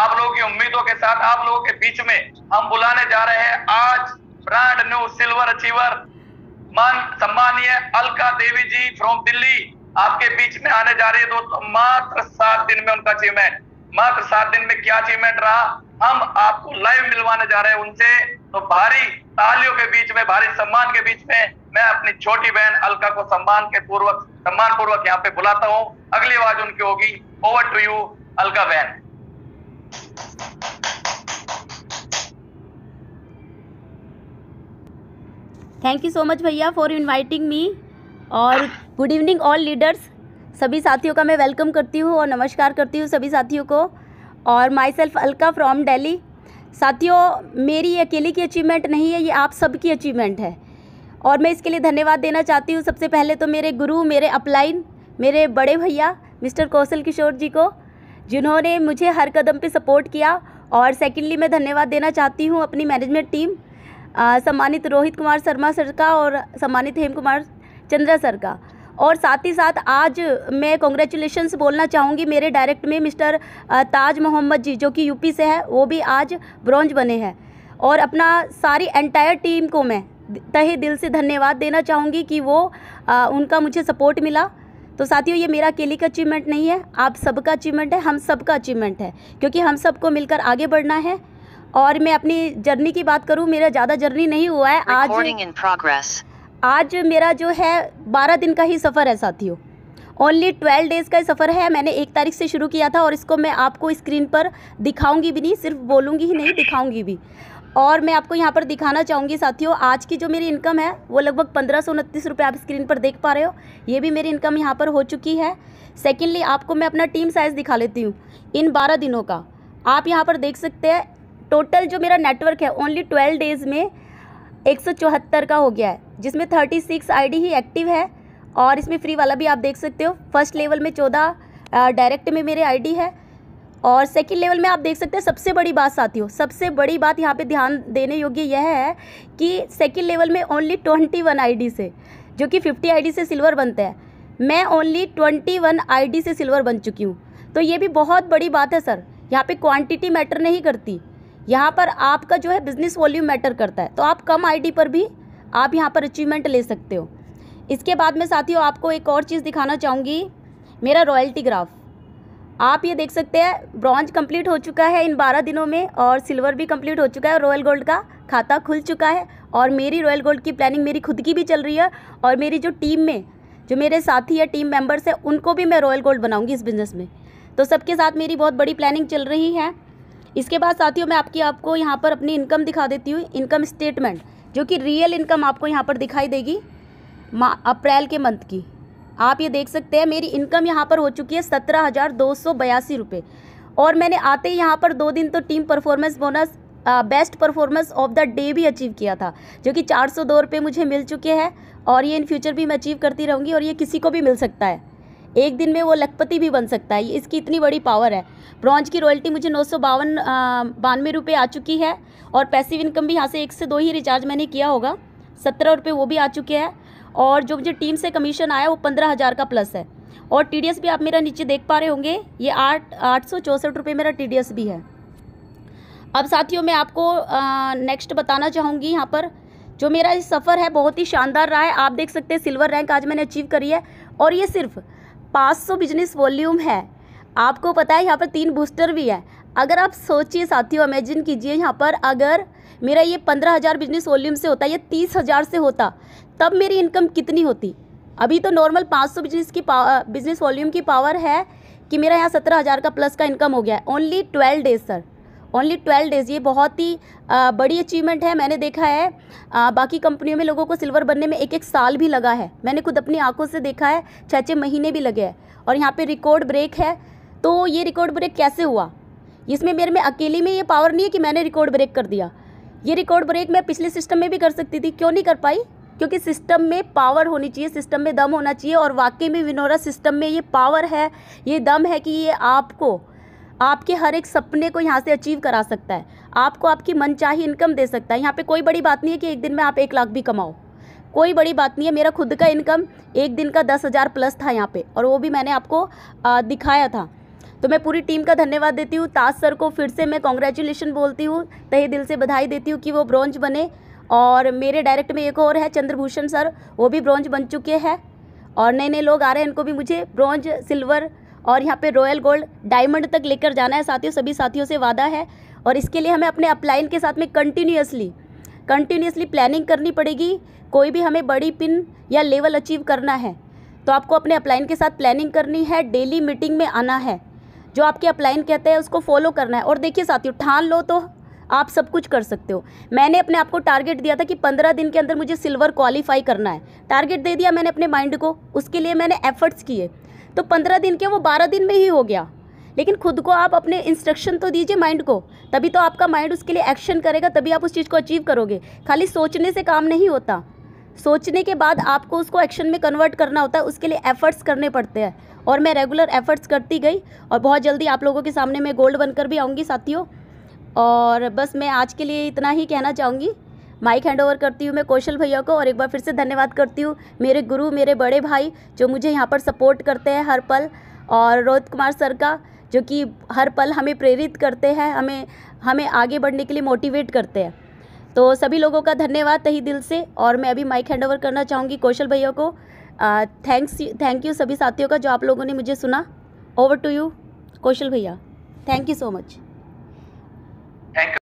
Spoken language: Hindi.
आप लोगों की उम्मीदों के साथ आप लोगों के बीच में हम बुलाने जा रहे हैं। आज ब्रांड न्यू सिल्वर अचीवर मान सम्मानीय अलका देवी जी फ्रॉम दिल्ली आपके बीच में आने जा रही है। दोस्तों, मात्र सात दिन में उनका अचीवमेंट मात्र सात दिन में क्या अचीवमेंट रहा, हम आपको लाइव मिलवाने जा रहे हैं उनसे। तो भारी तालियों के बीच में, भारी सम्मान के बीच में मैं अपनी छोटी बहन अलका को सम्मान के पूर्वक सम्मान पूर्वक यहाँ पे बुलाता हूँ। अगली आवाज़ उनकी होगी। ओवर टू यू अलका बहन। थैंक यू सो मच भैया फॉर इनवाइटिंग मी और गुड इवनिंग ऑल लीडर्स सभी साथियों का मैं वेलकम करती हूँ और नमस्कार करती हूँ सभी साथियों को. और myself Alka from Delhi साथियों, मेरी अकेली की अचीवमेंट नहीं है, ये आप सबकी अचीवमेंट है. और मैं इसके लिए धन्यवाद देना चाहती हूँ सबसे पहले तो मेरे गुरु, मेरे अपलाइन मेरे बड़े भैया, मिस्टर कौशल किशोर जी को, जिन्होंने मुझे हर कदम पे सपोर्ट किया. और सेकेंडली मैं धन्यवाद देना चाहती हूँ अपनी मैनेजमेंट टीम सम्मानित रोहित कुमार शर्मा सर का और सम्मानित हेम कुमार चंद्रा सर का। और साथ ही साथ आज मैं कॉन्ग्रेचुलेशंस बोलना चाहूँगी मेरे डायरेक्ट में मिस्टर ताज मोहम्मद जी जो कि यूपी से है वो भी आज ब्रॉन्ज बने हैं। और अपना सारी एंटायर टीम को मैं तहे दिल से धन्यवाद देना चाहूँगी कि वो आ, उनका मुझे सपोर्ट मिला। तो साथियों ये मेरा अकेले का अचीवमेंट नहीं है आप सबका अचीवमेंट है हम सबका अचीवमेंट है क्योंकि हम सबको मिलकर आगे बढ़ना है। और मैं अपनी जर्नी की बात करूँ मेरा ज़्यादा जर्नी नहीं हुआ है। आज आज मेरा जो है बारह दिन का ही सफ़र है साथियों। ओनली ट्वेल्व डेज़ का सफ़र है। मैंने एक तारीख से शुरू किया था और इसको मैं आपको स्क्रीन पर दिखाऊँगी भी नहीं सिर्फ़ बोलूँगी ही नहीं दिखाऊँगी भी। और मैं आपको यहाँ पर दिखाना चाहूँगी साथियों आज की जो मेरी इनकम है वो लगभग पंद्रह सौ उनतीस रुपये आप स्क्रीन पर देख पा रहे हो। ये भी मेरी इनकम यहाँ पर हो चुकी है। सेकेंडली आपको मैं अपना टीम साइज़ दिखा लेती हूँ। इन बारह दिनों का आप यहाँ पर देख सकते हैं टोटल जो मेरा नेटवर्क है ओनली ट्वेल्व डेज़ में एक सौ चौहत्तर का हो गया है, जिसमें थर्टी सिक्स ही एक्टिव है और इसमें फ्री वाला भी आप देख सकते हो। फ़र्स्ट लेवल में चौदह डायरेक्ट में मेरे आईडी है और सेकंड लेवल में आप देख सकते हैं, सबसे बड़ी बात साथियों, सबसे बड़ी बात यहाँ पे ध्यान देने योग्य यह है कि सेकंड लेवल में ओनली ट्वेंटी वन आई से, जो कि फिफ्टी आई से सिल्वर बनते हैं, मैं ओनली ट्वेंटी वन आई से सिल्वर बन चुकी हूँ। तो ये भी बहुत बड़ी बात है सर यहाँ पे क्वांटिटी मैटर नहीं करती। यहाँ पर आपका जो है बिज़नेस वॉल्यूम मैटर करता है। तो आप कम आईडी पर भी आप यहाँ पर अचीवमेंट ले सकते हो। इसके बाद में साथियों आपको एक और चीज़ दिखाना चाहूँगी। मेरा रॉयल्टी ग्राफ आप ये देख सकते हैं ब्रॉन्ज कंप्लीट हो चुका है इन बारह दिनों में और सिल्वर भी कंप्लीट हो चुका है रॉयल गोल्ड का खाता खुल चुका है और मेरी रॉयल गोल्ड की प्लानिंग मेरी खुद की भी चल रही है और मेरी जो टीम में, जो मेरे साथी या टीम मेंबर्स हैं, उनको भी मैं रॉयल गोल्ड बनाऊँगी इस बिज़नेस में। तो सबके साथ मेरी बहुत बड़ी प्लानिंग चल रही है। इसके बाद साथियों, मैं आपकी, आपको यहाँ पर अपनी इनकम दिखा देती हूँ इनकम स्टेटमेंट जो कि रियल इनकम आपको यहाँ पर दिखाई देगी अप्रैल के मंथ की। आप ये देख सकते हैं, मेरी इनकम यहाँ पर हो चुकी है सत्रह हज़ार दो सौ बयासी रुपये और मैंने आते ही यहाँ पर दो दिन तो team performance bonus best performance of the day भी अचीव किया था, जो कि चार सौ दो रुपये मुझे मिल चुके हैं, और ये इन फ्यूचर भी मैं अचीव करती रहूँगी, और ये किसी को भी मिल सकता है। एक दिन में वो लखपति भी बन सकता है इसकी इतनी बड़ी पावर है। ब्रॉन्ज की रॉयल्टी मुझे नौ सौ बावन बानवे रुपये आ चुकी है और पैसिव इनकम भी यहाँ से एक से दो ही रिचार्ज मैंने किया होगा, सत्रह रुपये वो भी आ चुके हैं और जो मुझे टीम से कमीशन आया वो पंद्रह हज़ार का प्लस है। और टीडीएस भी आप मेरा नीचे देख पा रहे होंगे, ये आठ आठ सौ चौंसठ रुपये मेरा टीडीएस भी है। अब साथियों मैं आपको नेक्स्ट बताना चाहूँगी यहाँ पर, जो मेरा सफ़र है बहुत ही शानदार रहा है। आप देख सकते हैं, सिल्वर रैंक आज मैंने अचीव करी है और ये सिर्फ़ 500 बिज़नेस वॉल्यूम है। आपको पता है, यहाँ पर तीन बूस्टर भी है। अगर आप सोचिए साथियों इमेजिन कीजिए, यहाँ पर अगर मेरा ये पंद्रह हज़ार बिज़नेस वॉल्यूम से होता, या तीस हज़ार से होता, तब मेरी इनकम कितनी होती? अभी तो नॉर्मल पाँच सौ बिज़नेस की बिज़नेस वॉल्यूम की पावर है कि मेरा यहाँ सत्रह हज़ार का प्लस का इनकम हो गया। है only twelve days sir only twelve days ये बहुत ही आ, बड़ी अचीवमेंट है मैंने देखा है। आ, बाकी कंपनियों में लोगों को सिल्वर बनने में एक एक साल भी लगा है। मैंने खुद अपनी आँखों से देखा है छः छः महीने भी लगे हैं। और यहाँ पे रिकॉर्ड ब्रेक है। तो ये रिकॉर्ड ब्रेक कैसे हुआ? इसमें मेरे में अकेले में ये पावर नहीं है कि मैंने रिकॉर्ड ब्रेक कर दिया। ये रिकॉर्ड ब्रेक मैं पिछले सिस्टम में भी कर सकती थी। क्यों नहीं कर पाई? क्योंकि सिस्टम में पावर होनी चाहिए सिस्टम में दम होना चाहिए। और वाकई में विनोरा सिस्टम में ये पावर है ये दम है कि ये आपको आपके हर एक सपने को यहाँ से अचीव करा सकता है। आपको आपकी मनचाही इनकम दे सकता है। यहाँ पे कोई बड़ी बात नहीं है कि एक दिन में आप एक लाख भी कमाओ। कोई बड़ी बात नहीं है। मेरा खुद का इनकम एक दिन का दस हज़ार प्लस था यहाँ पे और वो भी मैंने आपको आ, दिखाया था। तो मैं पूरी टीम का धन्यवाद देती हूँ। ताज सर को फिर से मैं कॉन्ग्रेचुलेशन बोलती हूँ। तहे दिल से बधाई देती हूँ कि वो ब्रॉन्ज बने। और मेरे डायरेक्ट में एक और है चंद्रभूषण सर। वो भी ब्रॉन्ज बन चुके हैं। और नए नए लोग आ रहे हैं। इनको भी मुझे ब्रॉन्ज सिल्वर और यहाँ पे रॉयल गोल्ड डायमंड तक लेकर जाना है। साथियों, सभी साथियों से वादा है और इसके लिए हमें अपने अपलाइन के साथ में कंटिन्यूसली कंटिन्यूसली प्लानिंग करनी पड़ेगी। कोई भी हमें बड़ी पिन या लेवल अचीव करना है तो आपको अपने अपलाइन के साथ प्लानिंग करनी है। डेली मीटिंग में आना है। जो आपके अपलाइन कहते हैं, उसको फॉलो करना है। और देखिए साथियों, ठान लो तो आप सब कुछ कर सकते हो। मैंने अपने आप को टारगेट दिया था कि पंद्रह दिन के अंदर मुझे सिल्वर क्वालिफाई करना है। टारगेट दे दिया मैंने अपने माइंड को। उसके लिए मैंने एफर्ट्स किए। तो पंद्रह दिन के वो बारह दिन में ही हो गया। लेकिन खुद को आप अपने इंस्ट्रक्शन तो दीजिए माइंड को, तभी तो आपका माइंड उसके लिए एक्शन करेगा, तभी आप उस चीज़ को अचीव करोगे। खाली सोचने से काम नहीं होता। सोचने के बाद आपको उसको एक्शन में कन्वर्ट करना होता है, उसके लिए एफर्ट्स करने पड़ते हैं। और मैं रेगुलर एफर्ट्स करती गई और बहुत जल्दी आप लोगों के सामने मैं गोल्ड बनकर भी आऊँगी, साथियों। और बस मैं आज के लिए इतना ही कहना चाहूँगी। माइक हैंड ओवर करती हूँ मैं कौशल भैया को और एक बार फिर से धन्यवाद करती हूँ मेरे गुरु, मेरे बड़े भाई जो मुझे यहाँ पर सपोर्ट करते हैं हर पल और रोहित कुमार सर का, जो कि हर पल हमें प्रेरित करते हैं, हमें हमें आगे बढ़ने के लिए मोटिवेट करते हैं। तो सभी लोगों का धन्यवाद तही दिल से और मैं अभी माइक हैंड ओवर करना चाहूँगी कौशल भैया को। थैंक्स थैंक यू सभी साथियों का जो आप लोगों ने मुझे सुना। ओवर टू यू कौशल भैया। Thank you so much